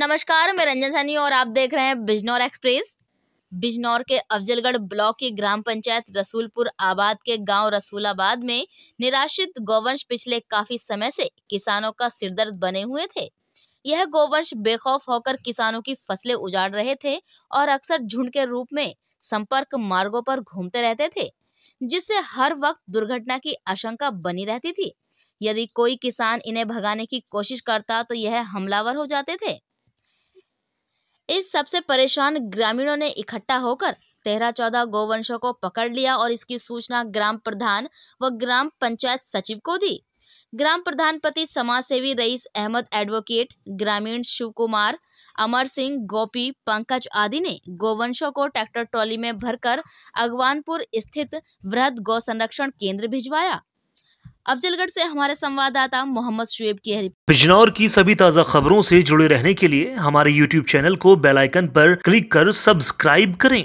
नमस्कार, मैं रंजन सैनी और आप देख रहे हैं बिजनौर एक्सप्रेस। बिजनौर के अफजलगढ़ ब्लॉक की ग्राम पंचायत रसूलपुर आबाद के गाँव रसूलाबाद में निराश्रित गोवंश पिछले काफ़ी समय से किसानों का सिरदर्द बने हुए थे। यह गोवंश बेखौफ होकर किसानों की फ़सलें उजाड़ रहे थे और अक्सर झुंड के रूप में संपर्क मार्गों पर घूमते रहते थे, जिससे हर वक्त दुर्घटना की आशंका बनी रहती थी। यदि कोई किसान इन्हें भगाने की कोशिश करता तो यह हमलावर हो जाते थे। इस सबसे परेशान ग्रामीणों ने इकट्ठा होकर तेरह चौदह गोवंशों को पकड़ लिया और इसकी सूचना ग्राम प्रधान व ग्राम पंचायत सचिव को दी। ग्राम प्रधान पति समाज सेवी रईस अहमद एडवोकेट ग्रामीण शिव कुमार अमर सिंह, गोपी, पंकज आदि ने गोवंशों को ट्रैक्टर ट्रॉली में भरकर अगवानपुर स्थित वृहद गौ संरक्षण केंद्र भिजवाया। अफजलगढ़ से हमारे संवाददाता मोहम्मद शुएब की बिजनौर की सभी ताज़ा खबरों से जुड़े रहने के लिए हमारे यूट्यूब चैनल को बेलाइकन पर क्लिक कर सब्सक्राइब करें।